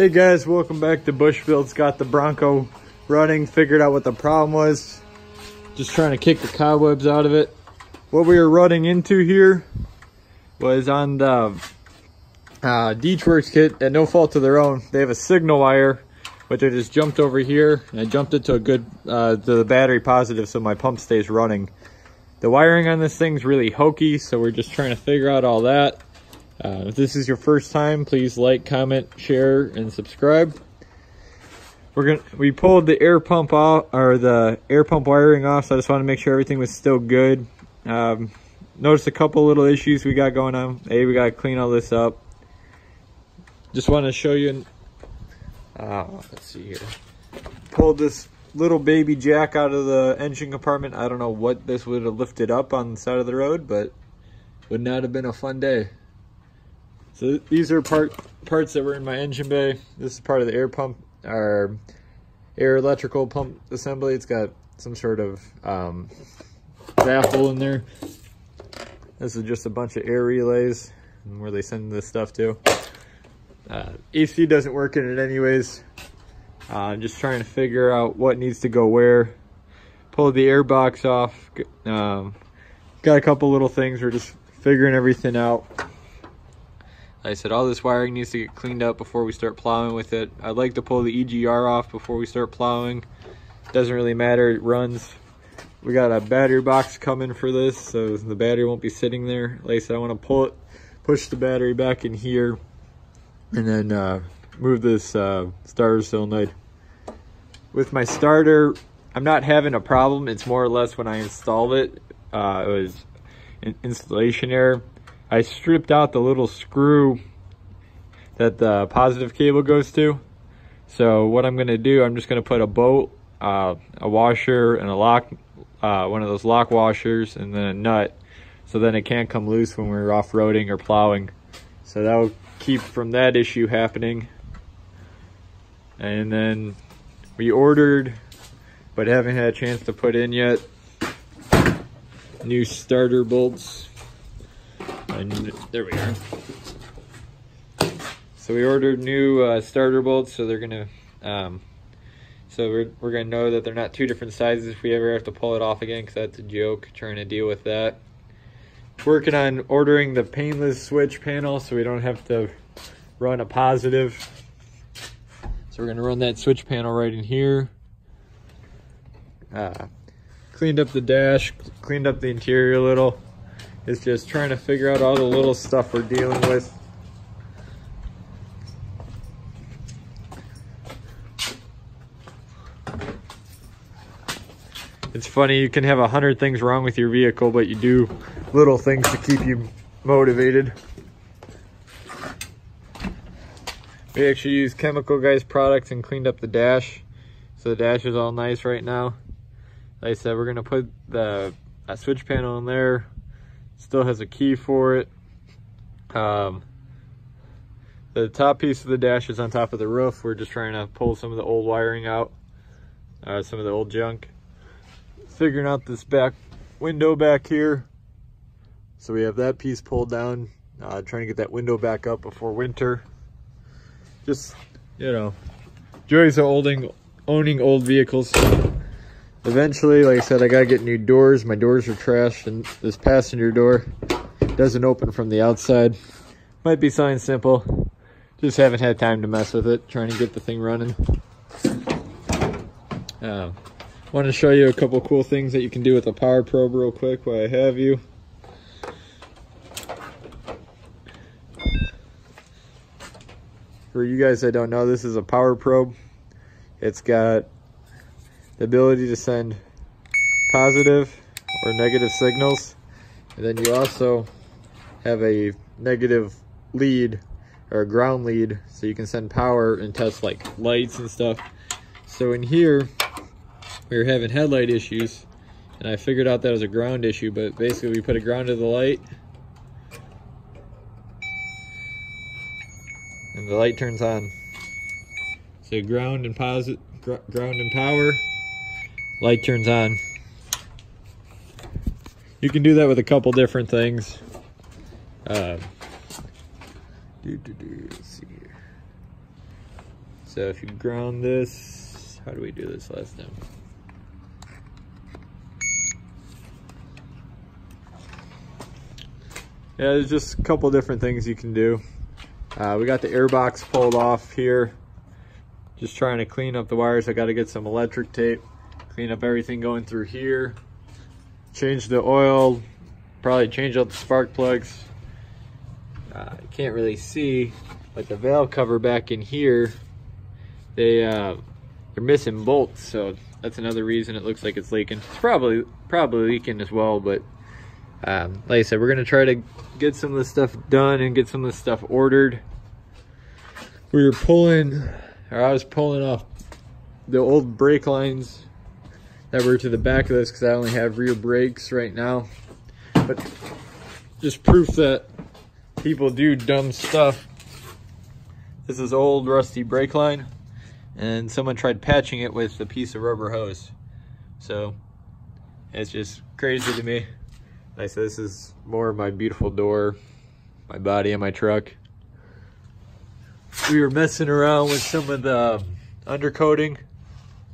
Hey guys, welcome back to Buschbuilds. Got the Bronco running, figured out what the problem was. Just trying to kick the cobwebs out of it. What we were running into here was on the uh, DeatschWerks kit at no fault of their own. They have a signal wire, which I just jumped over here and I jumped it to a good, uh, to the battery positive so my pump stays running. The wiring on this thing's really hokey, so we're just trying to figure out all that. Uh, if this is your first time, please like, comment, share, and subscribe. We're gonna we pulled the air pump off or the air pump wiring off, so I just wanted to make sure everything was still good. Um, noticed a couple little issues we got going on. Hey, we gotta clean all this up. Just want to show you. Uh, let's see here. Pulled this little baby jack out of the engine compartment. I don't know what this would have lifted up on the side of the road, but would not have been a fun day. So these are part parts that were in my engine bay. This is part of the air pump, or air electrical pump assembly. It's got some sort of um, baffle in there. This is just a bunch of air relays and where they send this stuff to. Uh, AC doesn't work in it anyways. Uh, I'm just trying to figure out what needs to go where. Pulled the air box off. Um, got a couple little things. We're just figuring everything out. Like I said, all this wiring needs to get cleaned up before we start plowing with it. I'd like to pull the EGR off before we start plowing. Doesn't really matter, it runs. We got a battery box coming for this, so the battery won't be sitting there. Like I said, I want to pull it, push the battery back in here, and then uh, move this uh, starter solenoid. With my starter, I'm not having a problem. It's more or less when I installed it, uh, it was an installation error I stripped out the little screw that the positive cable goes to. So what I'm gonna do, I'm just gonna put a bolt, uh, a washer, and a lock, uh, one of those lock washers, and then a nut, so then it can't come loose when we're off-roading or plowing. So that will keep from that issue happening. And then we ordered, but haven't had a chance to put in yet, new starter bolts and there we are. So we ordered new uh, starter bolts, so they're gonna, um, so we're, we're gonna know that they're not two different sizes if we ever have to pull it off again, because that's a joke, trying to deal with that. Working on ordering the painless switch panel, so we don't have to run a positive. So we're gonna run that switch panel right in here. Uh, cleaned up the dash, cleaned up the interior a little is just trying to figure out all the little stuff we're dealing with. It's funny, you can have a hundred things wrong with your vehicle, but you do little things to keep you motivated. We actually used Chemical Guys products and cleaned up the dash. So the dash is all nice right now. Like I said, we're gonna put the switch panel in there, Still has a key for it. Um, the top piece of the dash is on top of the roof. We're just trying to pull some of the old wiring out, uh, some of the old junk. Figuring out this back window back here. So we have that piece pulled down, uh, trying to get that window back up before winter. Just, you know, joys of owning, owning old vehicles. Eventually, like I said, I gotta get new doors. My doors are trashed, and this passenger door doesn't open from the outside. Might be something simple. Just haven't had time to mess with it, trying to get the thing running. Uh, want to show you a couple cool things that you can do with a power probe real quick while I have you. For you guys that don't know, this is a power probe. It's got the ability to send positive or negative signals. And then you also have a negative lead or a ground lead so you can send power and test like lights and stuff. So in here, we were having headlight issues and I figured out that was a ground issue, but basically we put a ground to the light and the light turns on. So ground and positive, ground and power light turns on. You can do that with a couple different things. Do, let's see here. So if you ground this, how do we do this last time? Yeah, there's just a couple different things you can do. Uh, we got the air box pulled off here. Just trying to clean up the wires. I got to get some electric tape, clean up everything going through here, change the oil, probably change out the spark plugs. Uh, can't really see, but the valve cover back in here, they uh, they're missing bolts, so that's another reason it looks like it's leaking. It's probably probably leaking as well, but um, like I said, we're gonna try to get some of this stuff done and get some of this stuff ordered. We were pulling, or I was pulling off the old brake lines that were to the back of this because I only have rear brakes right now. But just proof that people do dumb stuff. This is old rusty brake line and someone tried patching it with a piece of rubber hose. So it's just crazy to me. I said, this is more of my beautiful door, my body and my truck. We were messing around with some of the undercoating.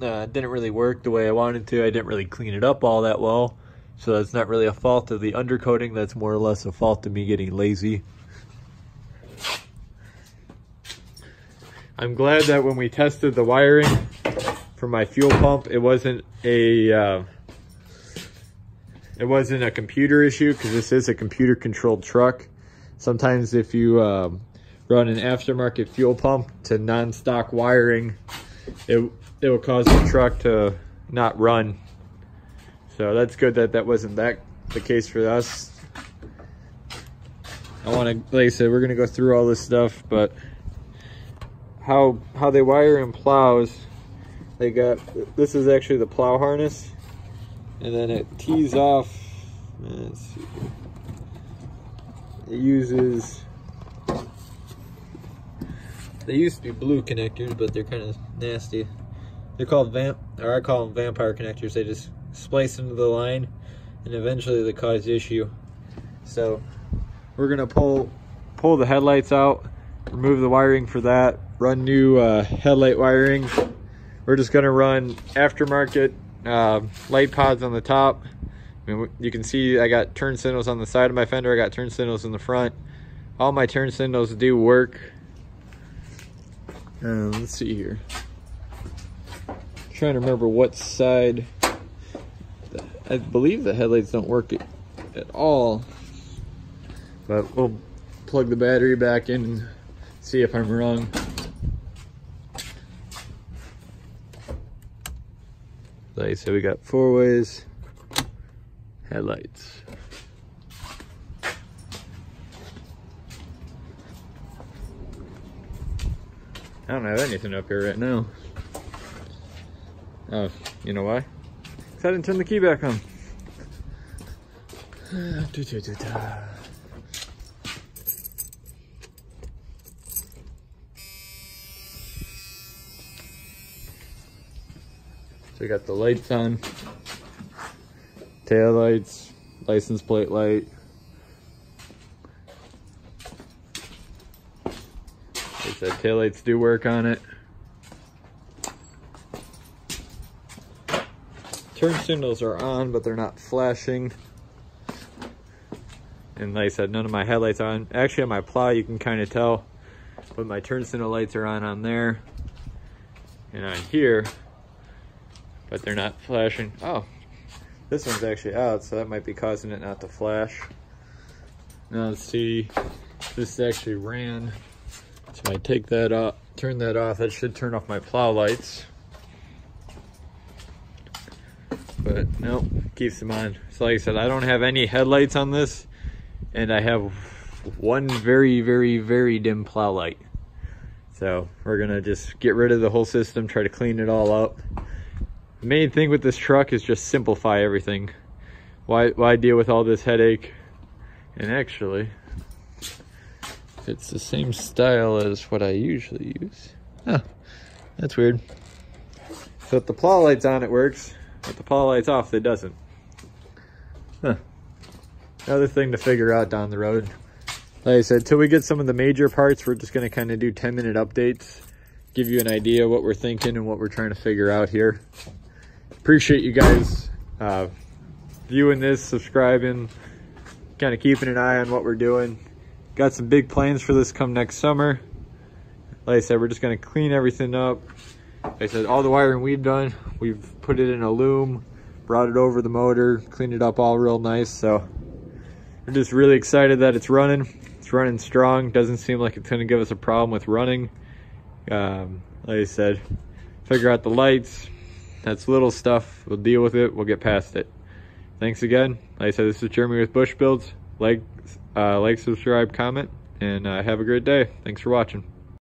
Uh, didn't really work the way I wanted to. I didn't really clean it up all that well. So that's not really a fault of the undercoating. That's more or less a fault of me getting lazy. I'm glad that when we tested the wiring for my fuel pump, it wasn't a uh, it wasn't a computer issue because this is a computer controlled truck. Sometimes if you um, run an aftermarket fuel pump to non-stock wiring, it, it will cause the truck to not run. So that's good that that wasn't that the case for us. I want to, like I said, we're going to go through all this stuff, but how how they wire in plows they got this is actually the plow harness and then it tees off let's see it uses they used to be blue connectors but they're kind of nasty they're called vamp or I call them vampire connectors they just splice into the line and eventually they cause issue so we're gonna pull pull the headlights out remove the wiring for that run new uh, headlight wiring. We're just gonna run aftermarket uh, light pods on the top. I mean, you can see I got turn signals on the side of my fender. I got turn signals in the front. All my turn signals do work. Uh, let's see here. Trying to remember what side. I believe the headlights don't work at all. But we'll plug the battery back in and see if I'm wrong. Like so we got four ways headlights. I don't have anything up here right now. Oh, you know why? Because I didn't turn the key back on. So we got the lights on, tail lights, license plate light. Like said, tail lights do work on it. Turn signals are on, but they're not flashing. And like I said, none of my headlights are on. Actually, on my plow, you can kind of tell, but my turn signal lights are on on there. And on here, but they're not flashing. Oh, this one's actually out, so that might be causing it not to flash. Now let's see, this actually ran. So I take that off, turn that off, that should turn off my plow lights. But nope, keeps them on. So like I said, I don't have any headlights on this, and I have one very, very, very dim plow light. So we're gonna just get rid of the whole system, try to clean it all up. The main thing with this truck is just simplify everything. Why, why deal with all this headache? And actually, it's the same style as what I usually use. Huh, that's weird. So if the plow light's on, it works. If the plow light's off, it doesn't. Huh. Another thing to figure out down the road. Like I said, till we get some of the major parts, we're just gonna kind of do 10 minute updates give you an idea what we're thinking and what we're trying to figure out here. Appreciate you guys uh, viewing this, subscribing, kind of keeping an eye on what we're doing. Got some big plans for this come next summer. Like I said, we're just gonna clean everything up. I said, all the wiring we've done, we've put it in a loom, brought it over the motor, cleaned it up all real nice. So we're just really excited that it's running. It's running strong. Doesn't seem like it's gonna give us a problem with running. Um, like I said, figure out the lights. That's little stuff. We'll deal with it. We'll get past it. Thanks again. Like I said, this is Jeremy with Busch Builds. Like, uh, like, subscribe, comment, and uh, have a great day. Thanks for watching.